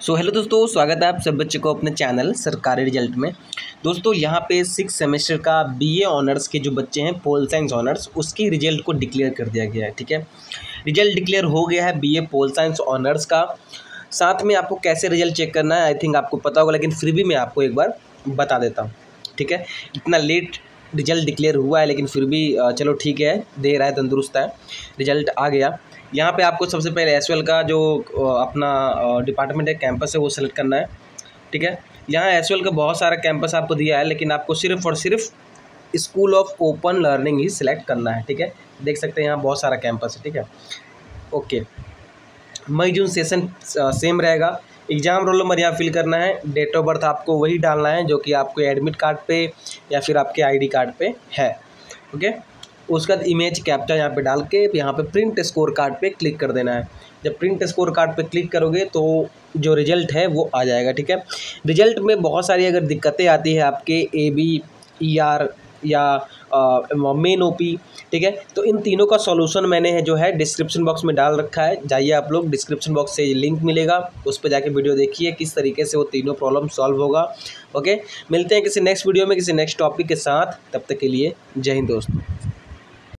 So hello दोस्तों, स्वागत है आप सब बच्चे को अपने चैनल सरकारी रिज़ल्ट में। दोस्तों, यहाँ पे सिक्स सेमेस्टर का बीए ऑनर्स के जो बच्चे हैं पोल साइंस ऑनर्स उसकी रिज़ल्ट को डिक्लेयर कर दिया गया है, ठीक है? रिज़ल्ट डिक्लेयर हो गया है बीए पोल साइंस ऑनर्स का। साथ में आपको कैसे रिज़ल्ट चेक करना है आई थिंक आपको पता होगा, लेकिन फिर भी मैं आपको एक बार बता देता हूँ, ठीक है? इतना लेट रिज़ल्ट डिक्लेयर हुआ है, लेकिन फिर भी चलो ठीक है, दे रहा है, तंदुरुस्त है। रिज़ल्ट आ गया। यहाँ पे आपको सबसे पहले एसएल का जो अपना डिपार्टमेंट है कैंपस है, वो सेलेक्ट करना है, ठीक है? यहाँ एस का बहुत सारा कैंपस आपको दिया है, लेकिन आपको सिर्फ़ और सिर्फ़ स्कूल ऑफ़ ओपन लर्निंग ही सिलेक्ट करना है, ठीक है? देख सकते हैं यहाँ बहुत सारा कैंपस है, ठीक है? Okay May, June session same रहेगा। एग्ज़ाम रोल नंबर यहाँ फिल करना है। डेट ऑफ़ बर्थ आपको वही डालना है, जो कि आपको एडमिट कार्ड पे या फिर आपके आईडी कार्ड पे है ओके उसके बाद इमेज कैप्चा यहाँ पे डाल के यहाँ पे प्रिंट स्कोर कार्ड पे क्लिक कर देना है। जब प्रिंट स्कोर कार्ड पे क्लिक करोगे तो जो रिज़ल्ट है वो आ जाएगा, ठीक है? रिज़ल्ट में बहुत सारी अगर दिक्कतें आती है आपके ए बी ई आर या मेन ओपी ठीक है? तो इन तीनों का सॉल्यूशन मैंने है जो है डिस्क्रिप्शन बॉक्स में डाल रखा है। जाइए आप लोग डिस्क्रिप्शन बॉक्स से लिंक मिलेगा, उस पर जाके वीडियो देखिए किस तरीके से वो तीनों प्रॉब्लम सॉल्व होगा ओके मिलते हैं किसी नेक्स्ट वीडियो में, किसी नेक्स्ट टॉपिक के साथ। तब तक के लिए जय हिंद दोस्तों।